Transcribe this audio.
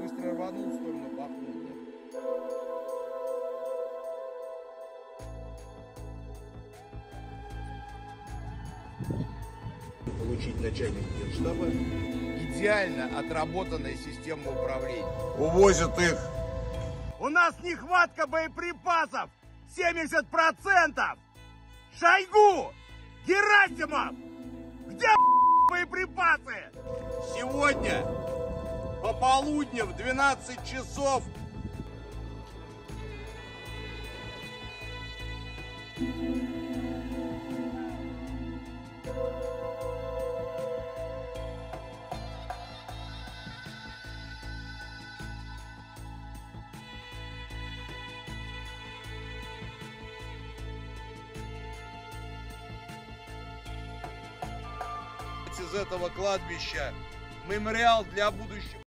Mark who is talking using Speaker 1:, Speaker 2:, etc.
Speaker 1: Быстро рванул в сторону Бахмута. Получить начальник генштаба идеально отработанная система управления.
Speaker 2: Увозят их
Speaker 3: У нас нехватка боеприпасов 70%! Шойгу! Герасимов! Где боеприпасы?
Speaker 2: сегодня пополудни в 12 часов. Из этого кладбища мемориал для будущих